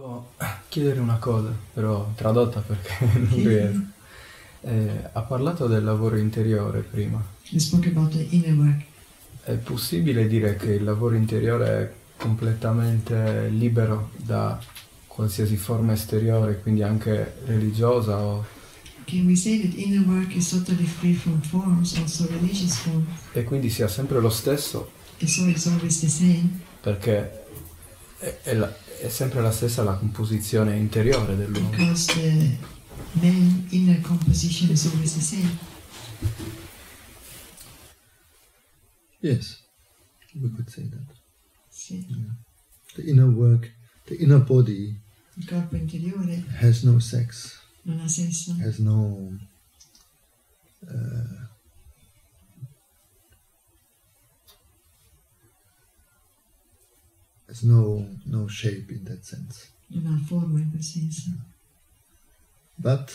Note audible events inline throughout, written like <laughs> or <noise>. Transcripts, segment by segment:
Volevo chiedere una cosa, però tradotta perché <laughs> non riesco. Eh, ha parlato del lavoro interiore prima. You spoke about the inner work. È possibile dire che il lavoro interiore è completamente libero da qualsiasi forma esteriore, quindi anche religiosa o... Totally forms, e quindi sia sempre lo stesso so perché è, è la- è sempre la stessa la composizione interiore dell'uomo. Because the man inner composition is always the same. Yes, we could say that. Sì. The inner work, the inner body Il corpo interiore has no sex, non ha sesso, has no uh, has no no shape in that sense. non ha forma in quel senso. But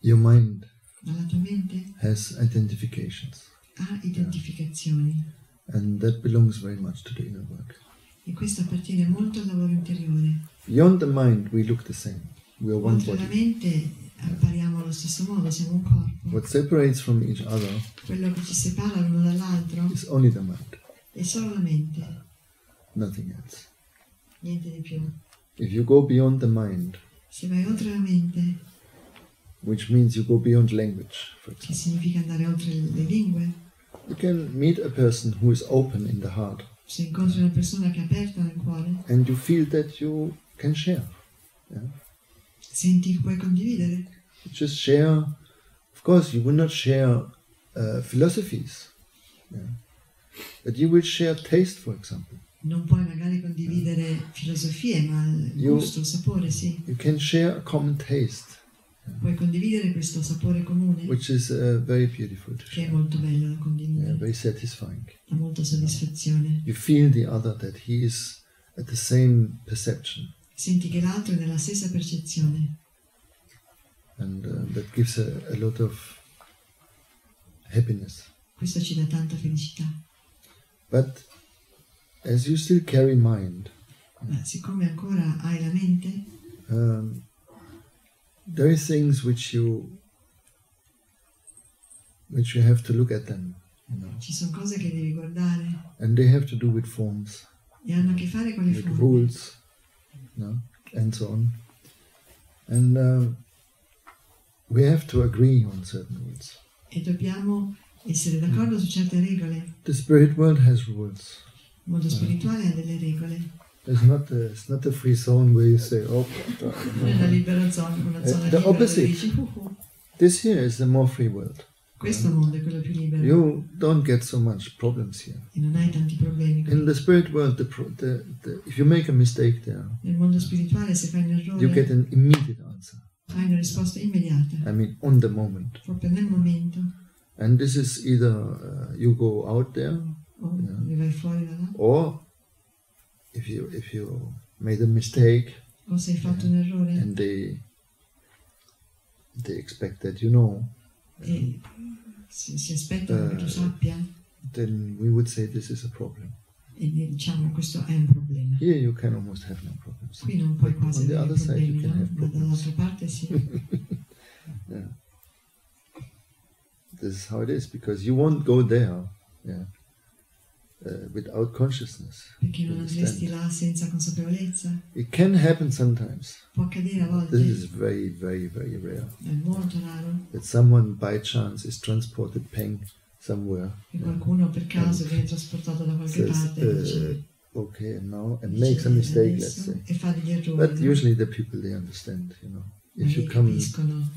your mind la mente eh? has identifications, ha identificazioni and that belongs very much to the inner work. e questo appartiene molto al lavoro interiore. Beyond the mind, we look the same. We are one la body. mente appariamo allo stesso modo, siamo un corpo. What separates from each other Quello che ci separa l'uno dall'altro is only the mind, è solo la mente, nothing else. niente di più. If you go beyond the mind, Se vai oltre la mente, which means you go beyond language, for che significa andare oltre le lingue, you can meet a person who is open in the heart, se incontri una persona che è aperta nel cuore, and you feel that you can share. Yeah? senti che puoi condividere. You just share. Of course, you will not share uh, philosophies, yeah? but you will share taste, for example. Non puoi magari condividere filosofie, ma il Io- gusto, il sapore, sì. You can share a common taste, Puoi condividere questo sapore comune, which is uh, very beautiful to che è molto bello da Yeah, condividere, very satisfying. dà molta soddisfazione. You feel the other that he is at the same perception, Senti che l'altro è nella stessa percezione and uh, that gives a, a lot of happiness. questo ci dà tanta felicità. But as you still carry mind, Ma siccome ancora hai la mente, um, there are things which you which you have to look at them, you know, ci sono cose che devi guardare and they have to do with forms, e hanno a che fare con le with forme, rules, you know, and so on. And um, we have to agree on certain rules. e dobbiamo essere d'accordo su certe regole. The spirit world has rules. Il mondo spirituale ha delle regole, It's not a, it's not a free zone where you say, oh, non <laughs> è una libera zona, una Eh, zona the libera opposite. dici this here is the more free world. Questo mondo è quello più libero You don't get so much problems here. e non hai tanti problemi. qui. In the spirit world, the, the, the if you make a mistake there, Nel mondo spirituale se fai un you get errore an immediate answer. hai una risposta immediata, I mean, on the moment. proprio nel momento, And this is either uh, you go out there, o Yeah. ne vai fuori da là, or if you if you made a mistake o se hai fatto un errore and they they expect that you know, e si, si aspettano che tu sappia then we would say this is a problem. e diciamo questo è un problema. Here you can almost have no problems. Qui non puoi quasi On the other side, you can have problems. dall'altra parte sì. <laughs> Yeah. This is how it is because you won't go there, uh, without consciousness. Perché non andresti là senza consapevolezza? It can happen sometimes. Può accadere a volte, This is very, very, very rare è molto raro, that someone by chance is transported peng somewhere. che qualcuno per caso viene trasportato da qualche Says, parte dice, uh, okay, and now and makes a mistake, let's say. e fa degli errori. But no? usually the people they understand, you know. If you come capiscono.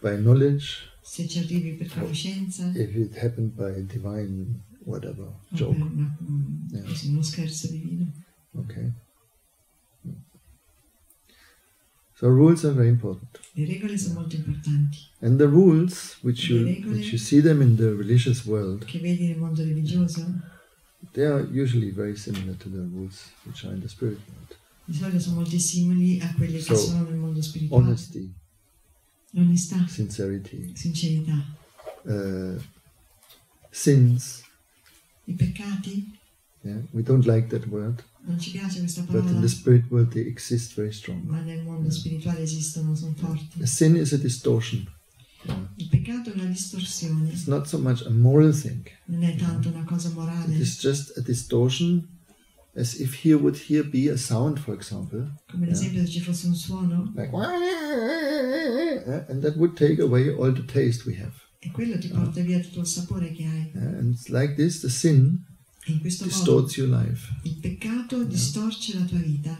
by knowledge, Se ci arrivi per conoscenza, if it happened by divine whatever joke, una- un- Yeah. così, uno scherzo divino. okay. So rules are very important. Le regole sono molto importanti, And the rules, which you which you see them in the religious world, che vedi nel mondo religioso, they are usually very similar to the rules which are in the spirit world. di solito sono molto simili a quelle So, che sono nel mondo spirituale. Honesty, L'onestà, sincerity, sincerità, uh, sins. I peccati, Yeah, we don't like that word. Non ci piace questa but in the spirit world they exist very strong. ma nel mondo spirituale esistono, sono forti. A sin is a distortion. Il peccato è una distorsione, It's not so much a moral thing. non è tanto una cosa morale, is just a distortion as if here would here be a sound, for example. come ad esempio se ci fosse un suono Like and that would take away all the taste we have. E quello ti porta via tutto il sapore che hai. Yeah, And like this, the sin in questo modo distorts your life. il peccato distorce la tua vita.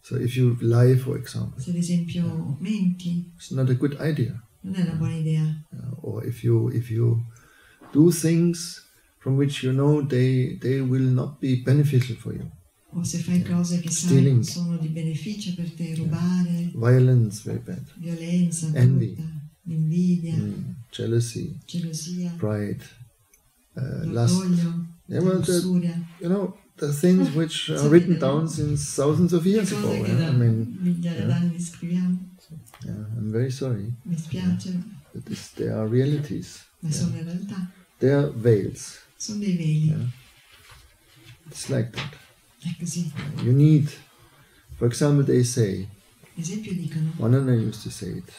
So if you lie, for example, Se ad esempio menti, it's not a good idea. non è una buona idea. Yeah, Or if you if you do things from which you know they they will not be beneficial for you. O se fai cose che sai Stealing. non sono di beneficio per te, rubare, Violence, very bad. violenza, Envy. brutta, l'invidia, Mm, jealousy, gelosia, pride, uh, lust. Yeah, well, the, you know the things which <laughs> are written down since thousands of years ago. yeah? I mean, yeah. yeah, I'm very sorry, spiace, but this, they are realities. ma sono in realtà, They are veils. sono dei veli. Yeah. It's like that. You need, for example, they say, one I used to say it.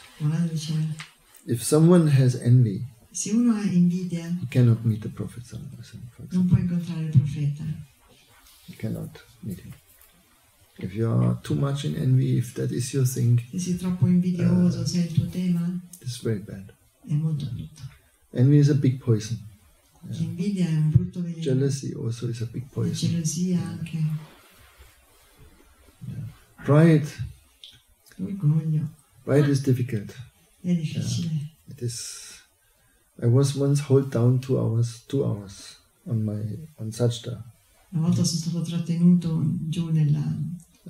If someone has envy, se uno ha invidia he cannot meet the Prophet. sallallahu alaihi wasallam, For non può incontrare il profeta. You cannot meet him. If you are too much in envy, if that is your thing, Se sei troppo invidioso, Eh. se è il tuo tema, it's very bad. è molto brutto. Envy is a big poison. L'invidia è un brutto veleno. Jealousy also is a big La poison. gelosia anche, Pride, l'orgoglio. pride is difficult. Difficile. It is. I was once hold down two hours, two hours on my on sajda. Una volta sono stato trattenuto giù nella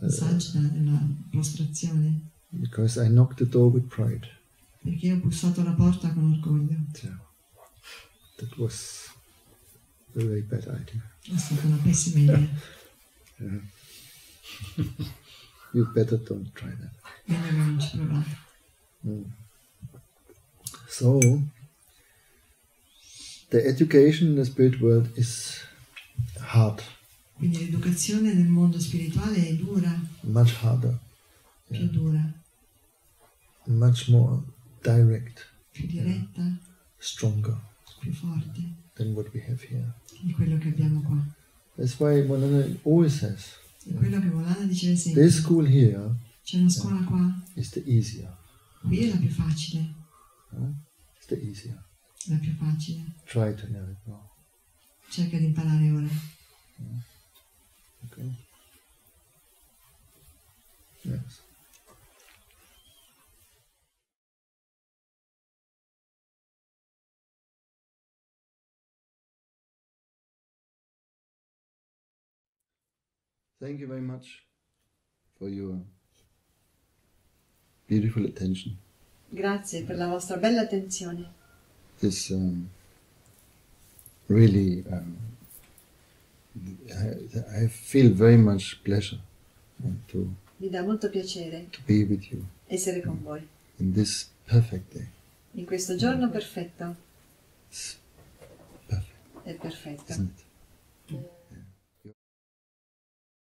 Eh. sajda, nella prostrazione, because I knocked the door with pride. perché ho bussato alla porta con orgoglio. So that was a very bad idea. È stata una pessima idea. <laughs> You better don't try that. Meglio non ci provate. Mm. So the education in the spirit world is hard, Quindi l'educazione nel mondo spirituale è dura, much harder, più dura, much more direct, più diretta, stronger più forte. than what we have here. di quello che abbiamo qua. That's why Molana always says È quello che Molana diceva sempre. this school here C'è una scuola qua, is the easier. qui è la più facile, huh? It's the easier. la più facile. Try to know it now. Cerca di imparare ora. Mm. Okay. Yes. Thank you very much for your beautiful attention. Grazie per la vostra bella attenzione. This um, really, um, I, I feel very much pleasure uh, to, Mi dà molto piacere to be with you essere con voi. in this perfect day. In questo giorno perfetto It's perfect, è perfetto. isn't it?